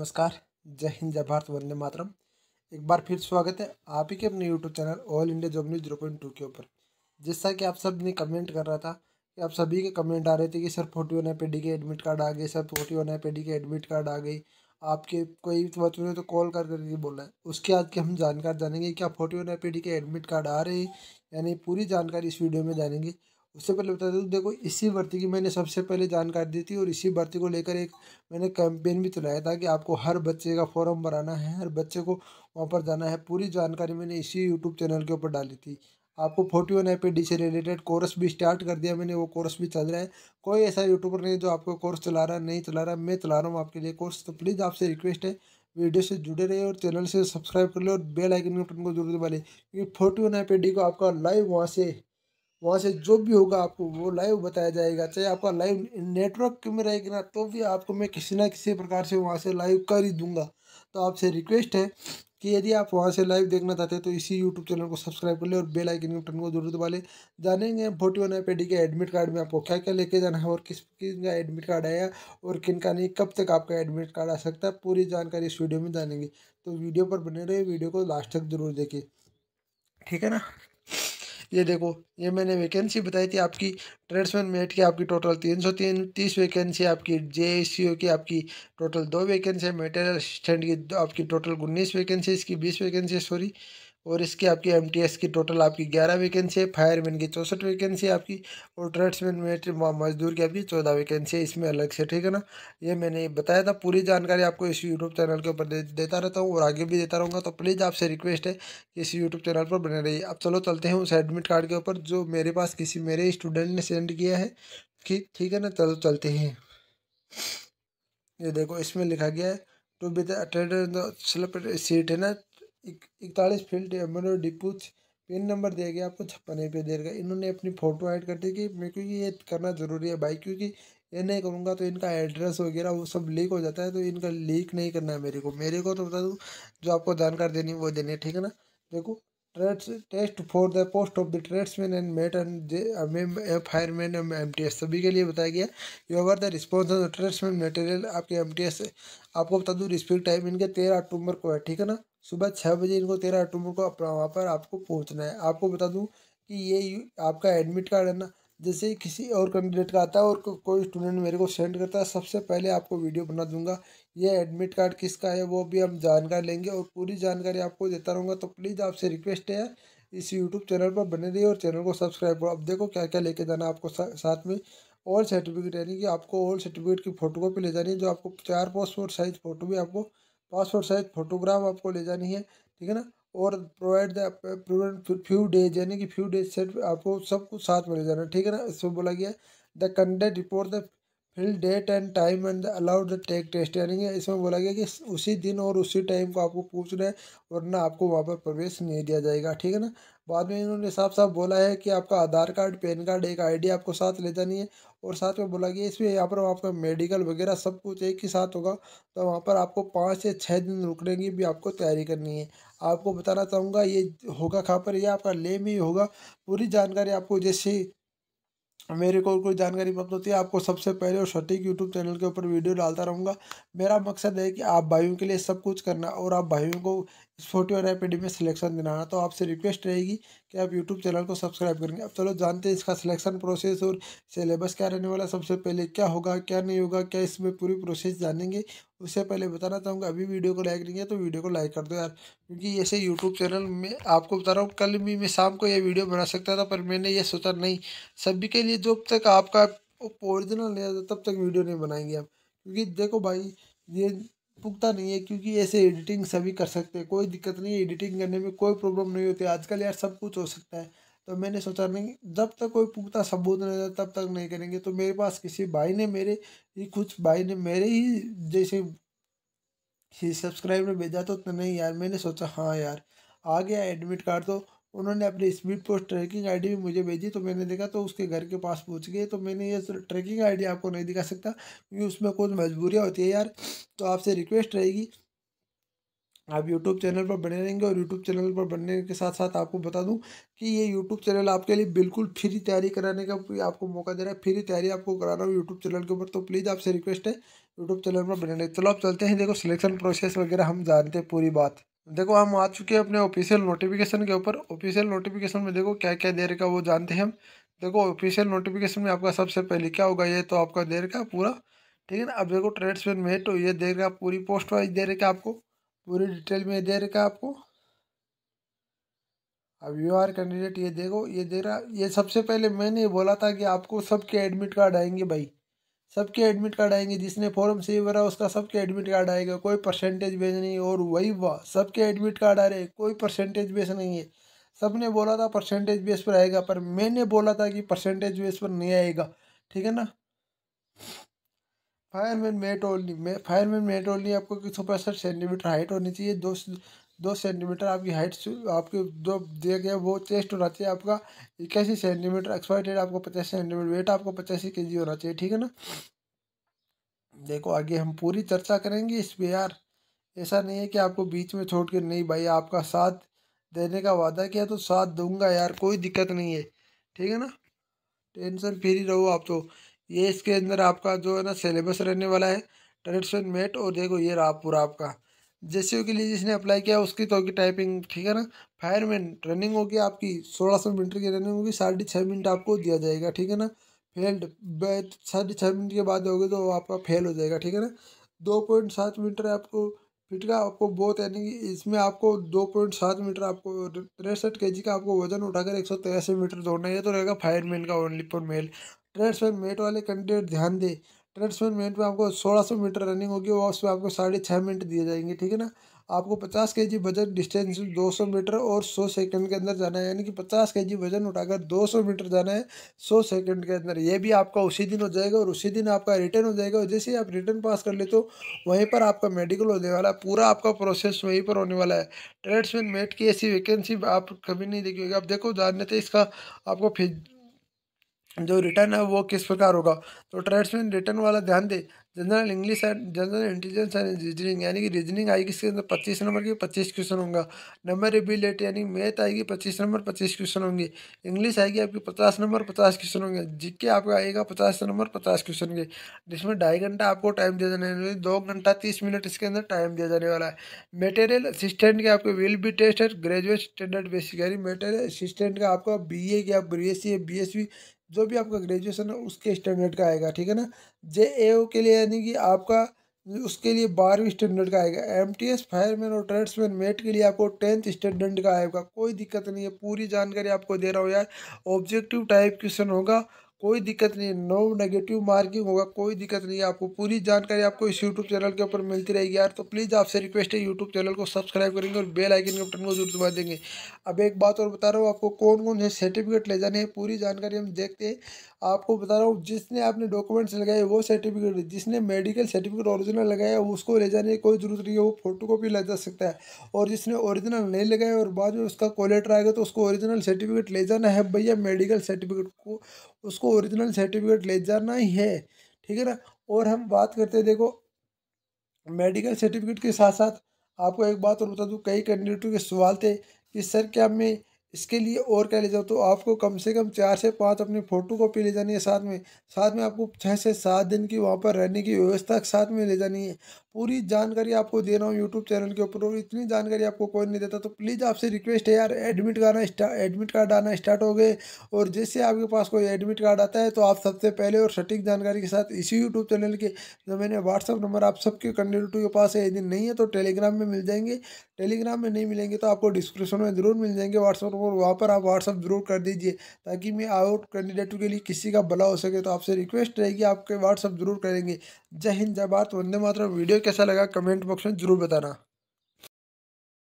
नमस्कार, जय हिंद, जय भारत, वंदे मातरम। एक बार फिर स्वागत है आप ही के अपने YouTube channel all India job news zero point two के ऊपर। जैसा कि आप सबने कमेंट कर रहा था कि आप सभी के कमेंट आ रहे थे कि सर फोर्टी वन आई के एडमिट कार्ड आ गए, सर फोर्टी वन आई के एडमिट कार्ड आ गई। आपके कोई बच्चों ने तो कॉल कर करके बोला है। उसके आज के हम जानकारी जानेंगे क्या फोर्टी वन आई के एडमिट कार्ड आ रहे हैं, यानी पूरी जानकारी इस वीडियो में जानेंगे। उससे पहले बता दूँ, देखो, इसी भर्ती की मैंने सबसे पहले जानकारी दी थी और इसी भर्ती को लेकर एक मैंने कैंपेन भी चलाया था कि आपको हर बच्चे का फॉर्म भराना है, हर बच्चे को वहाँ पर जाना है। पूरी जानकारी मैंने इसी यूट्यूब चैनल के ऊपर डाली थी। आपको forty one A P D से रिलेटेड कोर्स भी स्टार्ट कर दिया मैंने, वो कोर्स भी चल रहा है। कोई ऐसा यूट्यूबर नहीं जो आपको कोर्स चला रहा है नहीं चला रहा। मैं चला रहा हूँ आपके लिए कोर्स तो प्लीज़ आपसे रिक्वेस्ट है वीडियो से जुड़े रहिए और चैनल से सब्सक्राइब कर ले और बेल आइकन बटन को ज़रूर दबा लें। क्योंकि फोर्टी वन एप डी को आपका लाइव वहाँ से वहाँ से जो भी होगा आपको, वो लाइव बताया जाएगा, चाहे आपका लाइव नेटवर्क में रहेगी ना तो भी आपको मैं किसी ना किसी प्रकार से वहाँ से लाइव कर ही दूँगा। तो आपसे रिक्वेस्ट है कि यदि आप वहाँ से लाइव देखना चाहते हैं तो इसी यूट्यूब चैनल को सब्सक्राइब कर ले और बेल आइकन बटन को ज़रूर दबा लें। जानेंगे फोर्टी वन आई के एडमिट कार्ड में आपको क्या क्या लेके जाना है और किस किन का एडमिट कार्ड आया और किन का नहीं, कब तक आपका एडमिट कार्ड आ सकता है, पूरी जानकारी इस वीडियो में जानेंगे। तो वीडियो पर बने रहे वीडियो को लास्ट तक ज़रूर देखिए। ठीक है ना? ये देखो, ये मैंने वैकेंसी बताई थी आपकी ट्रेड्समैन मेट की, आपकी टोटल तीन सौ तीन, तीस वैकेंसी आपकी जे की, आपकी टोटल दो वैकेंसी है मेटेरियल असिस्टेंट की आपकी टोटल उन्नीस वैकेंसी इसकी बीस वैकेंसी सॉरी और इसकी आपकी एम की टोटल आपकी ग्यारह वैकेंसी है फायरमैन की चौंसठ वैकेंसी है आपकी और ट्रेड्समैन में मजदूर की आपकी चौदह वैकेंसी है। इसमें अलग से ठीक है ना? ये मैंने बताया था पूरी जानकारी आपको इस यूट्यूब चैनल के ऊपर दे, देता रहता हूँ और आगे भी देता रहूँगा। तो प्लीज़ आपसे रिक्वेस्ट है कि इस यूट्यूब चैनल पर बने रहिए। अब चलो चलते हैं उस एडमिट कार्ड के ऊपर जो मेरे पास किसी मेरे स्टूडेंट ने सेंड किया है कि ठीक है ना? चलो चलते हैं। ये देखो इसमें लिखा गया है टू बी द सीट है ना? इकतालीस फ़ील्ड एमरो डिपूच पिन नंबर दिया गया आपको छप्पन पे दे देगा इन्होंने अपनी फ़ोटो ऐड कर दी कि मेरे को ये करना ज़रूरी है भाई, क्योंकि ये नहीं करूँगा तो इनका एड्रेस वगैरह वो सब लीक हो जाता है तो इनका लीक नहीं करना है मेरे को। मेरे को तो बता दूँ, जो आपको जानकारी देनी है वो देनी है, ठीक है ना? देखो trades test for the post of the tradesman and mate and fireman M M T S सभी के लिए बताया गया you are the response of the tradesman material आपके एम टी एस आपको बता दूँ रिस्पेक्ट टाइम इनके तेरह अक्टूबर को है ठीक है ना? सुबह छः बजे इनको तेरह अक्टूबर को अपना वहाँ पर आपको पहुँचना है। आपको बता दूँ कि ये आपका एडमिट कार्ड है ना जैसे किसी और कैंडिडेट का आता है और को, कोई स्टूडेंट मेरे को सेंड करता है सबसे पहले आपको वीडियो बना दूँगा। ये एडमिट कार्ड किसका है, वो भी हम जानकारी लेंगे और पूरी जानकारी आपको देता रहूँगा। तो प्लीज़ आपसे रिक्वेस्ट है, इस यूट्यूब चैनल पर बने रहिए और चैनल को सब्सक्राइब करो। अब देखो क्या क्या लेके जाना आपको साथ में। ऑल सर्टिफिकेट यानी कि आपको ऑल सर्टिफिकेट की फ़ोटो कॉपी ले जानी है, जो आपको चार पासपोर्ट साइज़ फ़ोटो भी आपको पासपोर्ट साइज़ फोटोग्राफ आपको ले जानी है, ठीक है ना? और प्रोवाइड द फ्यू डेज़ यानी कि फ्यू डेज़ सेट आपको सब कुछ साथ में ले जाना ठीक है ना? इसमें बोला गया the conduct report the fill date and time and allowed take test, यानी इसमें बोला गया कि उसी दिन और उसी टाइम को आपको पूछना है वरना आपको वहाँ पर प्रवेश नहीं दिया जाएगा, ठीक है ना? बाद में इन्होंने साफ़ साफ़ बोला है कि आपका आधार कार्ड, पैन कार्ड, एक आईडी आपको साथ ले जानी है और साथ में बोला गया इसमें यहाँ पर आपका मेडिकल वगैरह सब कुछ एक ही साथ होगा तो वहाँ पर आपको पाँच से छः दिन रुकने की भी आपको तैयारी करनी है। आपको बताना चाहूँगा ये होगा कहाँ पर? यह आपका लेम ही होगा। पूरी जानकारी आपको जैसे मेरे को कोई जानकारी प्राप्त होती है, आपको सबसे पहले और सटीक यूट्यूब चैनल के ऊपर वीडियो डालता रहूँगा। मेरा मकसद है कि आप भाइयों के लिए सब कुछ करना और आप भाइयों को फोर्टी वन एपीडी में सिलेक्शन दिलाना तो आपसे रिक्वेस्ट रहेगी कि आप यूट्यूब चैनल को सब्सक्राइब करेंगे। अब चलो जानते हैं इसका सिलेक्शन प्रोसेस और सिलेबस क्या रहने वाला सबसे पहले क्या होगा, क्या नहीं होगा, क्या इसमें पूरी प्रोसेस जानेंगे, उससे पहले बताना चाहूँगा, अभी वीडियो को लाइक नहीं है तो वीडियो को लाइक कर दो यार, क्योंकि ऐसे यूट्यूब चैनल में आपको बता रहा हूँ, कल भी मैं शाम को यह वीडियो बना सकता था, पर मैंने ये सोचा नहीं। सभी के लिए जब तक आपका ओरिजिनल नहीं आता, तब तक वीडियो नहीं बनाएँगे आप, क्योंकि देखो भाई, ये पुख्ता नहीं है, क्योंकि ऐसे एडिटिंग सभी कर सकते हैं। कोई दिक्कत नहीं है एडिटिंग करने में कोई प्रॉब्लम नहीं होती। आजकल यार सब कुछ हो सकता है। तो मैंने सोचा नहीं, जब तक कोई पुख्ता सबूत नहीं रहता, तब तक नहीं करेंगे। तो मेरे पास किसी भाई ने मेरे ही, कुछ भाई ने मेरे ही जैसे सब्सक्राइब ने भेजा तो नहीं यार। मैंने सोचा हाँ यार, आ गया एडमिट कार्ड तो उन्होंने अपनी स्पीड पोस्ट ट्रैकिंग आईडी भी मुझे भेजी तो मैंने देखा तो उसके घर के पास पहुँच गए। तो मैंने ये ट्रैकिंग आईडी आपको नहीं दिखा सकता, क्योंकि उसमें कुछ मजबूरियाँ होती है यार। तो आपसे रिक्वेस्ट रहेगी, आप यूट्यूब चैनल पर बने रहेंगे और यूट्यूब चैनल पर बनने के साथ साथ आपको बता दूँ कि ये यूट्यूब चैनल आपके लिए बिल्कुल फ्री तैयारी कराने का आपको मौका दे रहा है। फ्री तैयारी आपको करा रहा हूँ यूट्यूब चैनल के ऊपर तो प्लीज़ आपसे रिक्वेस्ट है यूट्यूब चैनल पर बने रहे चलो आप चलते हैं, देखो सिलेक्शन प्रोसेस वगैरह हम जानते हैं पूरी बात। देखो, हम आ चुके हैं अपने ऑफिशियल नोटिफिकेशन के ऊपर। ऑफिशियल नोटिफिकेशन में देखो क्या क्या दे रखा वो जानते हैं हम। देखो ऑफिशियल नोटिफिकेशन में आपका सबसे पहले क्या होगा, ये तो आपका दे रखा है पूरा। ठीक है ना? अब देखो ट्रेड्समैन मेट तो ये दे रखा पूरी पोस्ट वाइज दे रखा आपको, पूरी डिटेल में दे रखा आपको। अब यू आर कैंडिडेट ये देखो, ये दे रहा ये सबसे पहले मैंने बोला था कि आपको सबके एडमिट कार्ड आएँगे भाई। सबके एडमिट कार्ड आएँगे, जिसने फॉर्म सही भरा उसका सबके एडमिट कार्ड आएगा। कोई परसेंटेज बेस नहीं, और वही वाह, सबके एडमिट कार्ड आ रहे कोई परसेंटेज बेस नहीं है। सबने बोला था परसेंटेज बेस पर आएगा, पर मैंने बोला था कि परसेंटेज बेस पर नहीं आएगा। ठीक है ना? Fireman mate only fireman mate only आपको एक सौ पैंसठ सेंटीमीटर हाइट होनी चाहिए दो दो सेंटीमीटर आपकी हाइट आपके जो दिया गया वो चेस्ट होना चाहिए आपका। इक्यासी सेंटीमीटर एक्सपाइटेड आपको पचासी सेंटीमीटर वेट आपको पचासी के जी होना चाहिए, ठीक है ना? देखो, आगे हम पूरी चर्चा करेंगे इस पर यार ऐसा नहीं है कि आपको बीच में छोड़ के, नहीं भाई, आपका साथ देने का वादा किया तो साथ दूँगा यार, कोई दिक्कत नहीं है, ठीक है ना? टेंशन फ्री रहो आप तो। ये इसके अंदर आपका जो है ना सिलेबस रहने वाला है ट्रेडिशन मेट और देखो ये रहा पूरा आपका। जैसे के लिए जिसने अप्लाई किया, उसकी तो होगी टाइपिंग ठीक है ना? फायरमैन रनिंग होगी आपकी, सोलह सौ मीटर की रनिंग होगी, साढ़े छः मिनट आपको दिया जाएगा, ठीक है ना? फेल्ड साढ़े छः मिनट के बाद होगी तो आपका फेल हो जाएगा, ठीक है ना? दो पॉइंट सात मीटर आपको फिट का आपको बहुत यानी कि इसमें आपको दो पॉइंट सात मीटर आपको, तिरसठ के जी का आपको वज़न उठाकर एक सौ तिरासी मीटर दौड़ना है। तो रहेगा फायरमैन का only for male tradesman mate वाले कैंडिडेट ध्यान दे। ट्रेड्समैन मेट में आपको सोलह सौ मीटर रनिंग होगी, और उसमें आपको साढ़े छः मिनट दिए जाएँगे, ठीक है ना? आपको पचास के जी वज़न डिस्टेंस दो सौ मीटर और सौ सेकंड के अंदर जाना है, यानी कि पचास के जी वज़न उठाकर दो सौ मीटर जाना है सौ सेकंड के अंदर। ये भी आपका उसी दिन हो जाएगा, और उसी दिन आपका रिटर्न हो जाएगा, और जैसे ही आप रिटर्न पास कर लेते हो, वहीं पर आपका मेडिकल होने वाला है पूरा आपका प्रोसेस वहीं पर होने वाला है। ट्रेड्समैन मेट की ऐसी वैकेंसी आप कभी नहीं देखिएगा आप देखो जानते इसका आपको जो रिटर्न है वो किस प्रकार होगा? तो ट्रेड्समैन रिटर्न वाला ध्यान दे। General English and general intelligence and reasoning यानी कि रीजनिंग आएगी इसके अंदर? पच्चीस नंबर की पच्चीस क्वेश्चन होगा। नंबर एबिलिटी यानी मैथ आएगी पच्चीस नंबर, पच्चीस क्वेश्चन होंगे। इंग्लिश आएगी आपकी पचास नंबर, पचास क्वेश्चन होंगे। जीके आपका आएगा पचास नंबर, पचास क्वेश्चन होंगे। जिसमें ढाई घंटा आपको टाइम दिया जाने वाला दो घंटा तीस मिनट इसके अंदर टाइम दिया जाने वाला है। मेटेरियल असिस्टेंट के आपके will be test graduate standard basic यानी मेटेरियल असिस्टेंट का आपका बी ए क्या B S C B S C जो भी आपका ग्रेजुएशन है, उसके स्टैंडर्ड का आएगा, ठीक है ना? जे ए ओ के लिए यानी कि आपका, उसके लिए बारहवीं स्टैंडर्ड का आएगा। एम टी एस फायरमैन और ट्रेड्समैन मेट के लिए आपको टेंथ स्टैंडर्ड का आएगा। कोई दिक्कत नहीं है, पूरी जानकारी आपको दे रहा हूँ यार। ऑब्जेक्टिव टाइप क्वेश्चन होगा। कोई दिक्कत नहीं नो नेगेटिव मार्किंग होगा, कोई दिक्कत नहीं। आपको पूरी जानकारी आपको इस यूट्यूब चैनल के ऊपर मिलती रहेगी यार। तो प्लीज़ आपसे रिक्वेस्ट है यूट्यूब चैनल को सब्सक्राइब करेंगे और बेल आइकन के बटन को ज़रूर दबा देंगे। अब एक बात और बता रहा हूँ, आपको कौन कौन से सर्टिफिकेट ले जाने हैं, पूरी जानकारी हम देखते हैं। आपको बता रहा हूँ, जिसने आपने डॉक्यूमेंट्स लगाए, वो सर्टिफिकेट जिसने मेडिकल सर्टिफिकेट ओरिजिनल लगाया, उसको ले जाने की कोई ज़रूरत नहीं है, वो फ़ोटो ले जा सकता है। और जिसने ओरिजिनल नहीं लगाया और बाद में उसका कोलेटर आएगा तो उसको ओरिजिनल सर्टिफिकेट ले जाना है। भैया मेडिकल सर्टिफिकेट को उसको ओरिजिनल सर्टिफिकेट ले जाना ही है, ठीक है ना? और हम बात करते हैं, देखो मेडिकल सर्टिफिकेट के साथ साथ आपको एक बात और बता दूँ, कई कैंडिडेटों के सवाल थे कि, सर, क्या मैं इसके लिए और क्या ले जाओ? तो आपको कम से कम चार से पाँच अपनी फ़ोटो कॉपी ले जानी है साथ में। साथ में आपको छः से सात दिन की वहाँ पर रहने की व्यवस्था साथ में ले जानी है। पूरी जानकारी आपको दे रहा हूँ यूट्यूब चैनल के ऊपर और इतनी जानकारी आपको कोई नहीं देता तो प्लीज़ आपसे रिक्वेस्ट है यार एडमिट कार्ड एडमिट कार्ड आना स्टार्ट हो गए। और जैसे आपके पास कोई एडमिट कार्ड आता है तो आप सबसे पहले और सटीक जानकारी के साथ इसी यूट्यूब चैनल के जो मैंने व्हाट्सअप नंबर आप सबके कैंडिडेटों के पास है, यदि नहीं है तो टेलीग्राम में मिल जाएँगे। टेलीग्राम में नहीं मिलेंगे तो आपको डिस्क्रिप्शन में ज़रूर मिल जाएँगे व्हाट्सअप नंबर वहाँ पर आप व्हाट्सअप ज़रूर कर दीजिए ताकि मैं आउट कैंडिडेटों के लिए किसी का भला हो सके तो आपसे रिक्वेस्ट रहेगी, आपके व्हाट्सअप ज़रूर करेंगे। जय हिंद, जय भारत, वंदे मातरम। वीडियो कैसा लगा कमेंट बॉक्स में ज़रूर बताना।